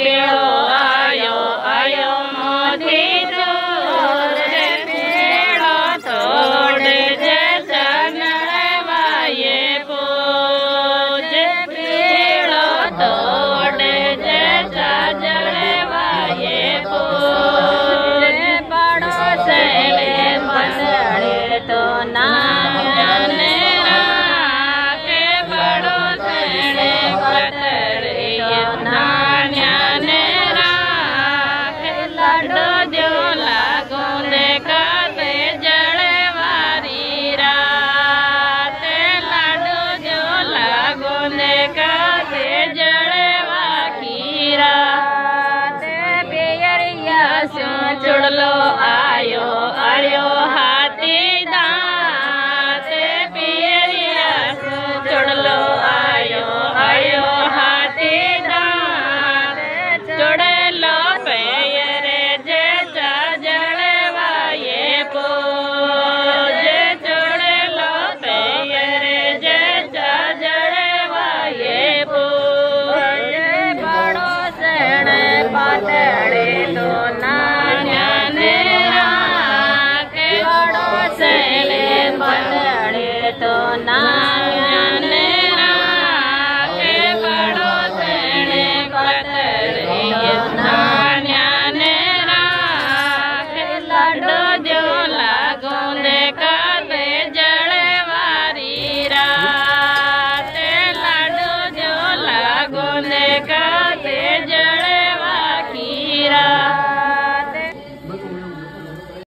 Yeah. ചൊടലോ on that.